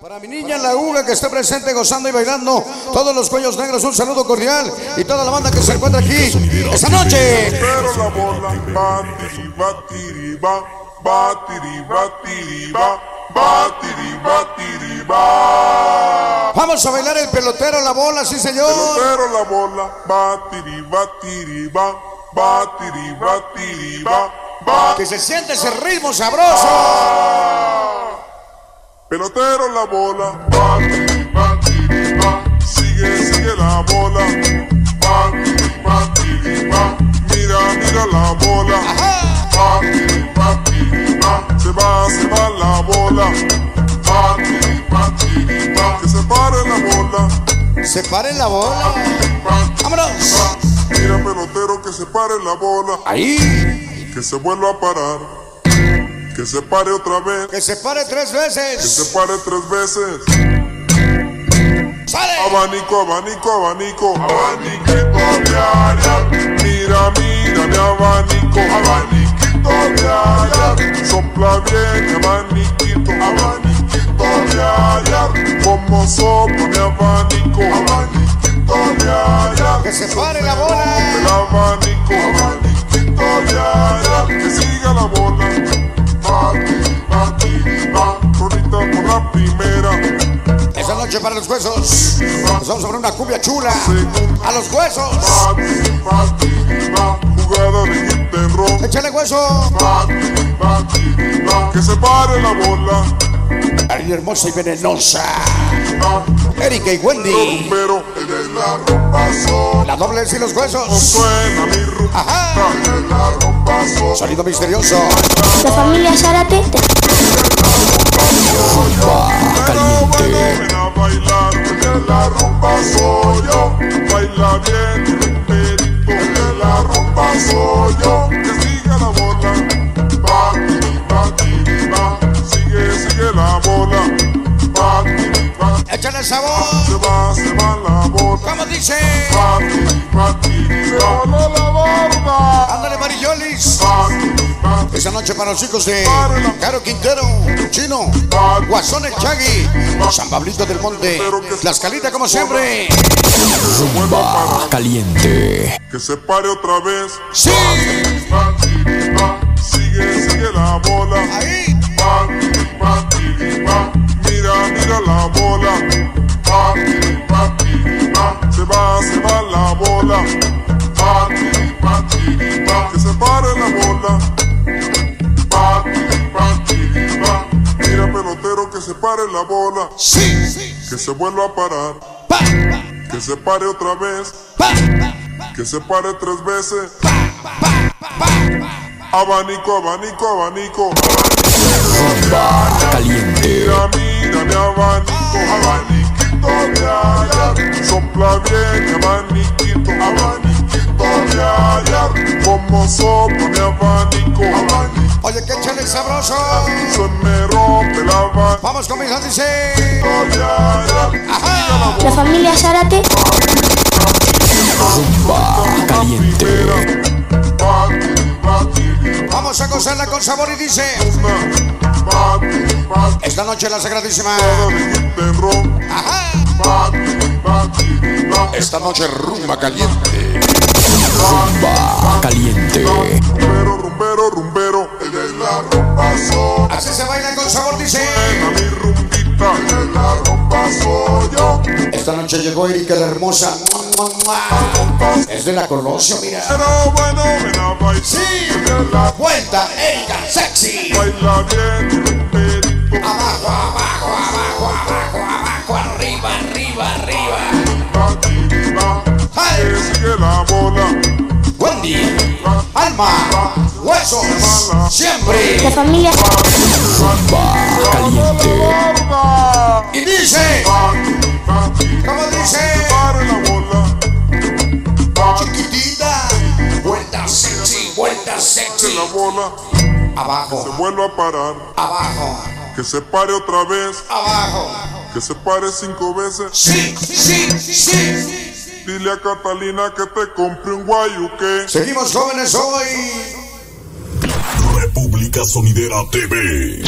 Para mi niña La Uga que está presente gozando y bailando, todos los cuellos negros, un saludo cordial y toda la banda que se encuentra aquí esta noche. Pero la bola batiri, batiri, ba, batiri, batiri, ba, batiri, batiri, ba. Vamos a bailar el pelotero, la bola, sí señor. Pero la bola batiri, batiri, ba, batiri, batiri, ba, ba. Que se siente ese ritmo sabroso. Pelotero la bola, batiri, batiri, ba. Sigue, sigue la bola, batiri, batiri, ba. Mira, mira la bola, batiri, batiri, ba. Se va, se va la bola, batiri, batiri, ba. Que se pare la bola, Se pare la bola. Vámonos. Mira, pelotero, que se pare la bola, Ahí. que se vuelva a parar, que se pare otra vez, Que se pare tres que se veces. pare tres veces. Sale. Abanico, abanico, abanico. Abaniquito diaria. Mira, mira mi abanico. Abaniquito diaria. Sopla bien abaniquito. Abaniquito diaria. Como sopla mi abanico. Abaniquito diaria. Que se pare la bola. El abanico. Abaniquito diaria. Que siga la bola. Los huesos. Nos vamos a poner una cumbia chula. A los huesos. Échale hueso. Que se pare la bola. Ariel hermosa y venenosa. Erika y Wendy. Pero en la doble y los huesos. Suena mi rumba. Ajá. Sonido misterioso. La familia Zárate te Pero bueno, ven a bailar. En la rumba soy yo. Baila bien, rumberito. En la rumba soy yo. Que siga la bola. Bati, bati, ba. Sigue, sigue la bola. Bati, bati. Échale sabor. Se va, se va la bola. ¿Cómo dice? Bati, bati, se voló la borda. Esta noche para los hijos de Caro Quintero, Chino, Guasón el Chagui, San Pablito del Monte, Las Calitas como siempre. vuelva a parar. caliente. Que se pare otra vez. Sí. Sigue, sigue la bola. ahí. Se pare la bola. Sí, Que se vuelva a parar. pa, Que se pare otra vez. pa, Que se pare tres veces. Abanico, abanico, abanico. Caliente. Mira, mira mi abanico. Abaniquito diaria. Sopla bien abaniquito. Abaniquito diaria. Como sopla mi abanico. Abaniquito Oye, que échale sabroso. se me Vamos con mis dice. La familia Zárate Caliente. Bati, bati, Vamos a gozarla con sabor y dice. Esta noche la sagradísima. Ajá. Esta noche rumba caliente. Caliente. Noche llegó Erika la hermosa. Es de la Colosio, mira. Pero bueno, ven a bailar. Sí. La Vuelta, Erika, sexy. baila bien. Abajo, abajo, abajo, abajo, abajo, arriba, arriba, arriba. Sigue la bola. Wendy, Alma, Huesos, La siempre. familia Caliente. Y dice, ¿cómo dice? Pare la bola. Chiquitita, vuelta sexy, vuelta sexy. la bola. Abajo, Se vuelve a parar. abajo, Que se pare otra vez. abajo. Que se pare cinco veces. Sí, sí, sí. Dile a Catalina que te compre un guayuque. Seguimos jóvenes hoy. República Sonidera TV.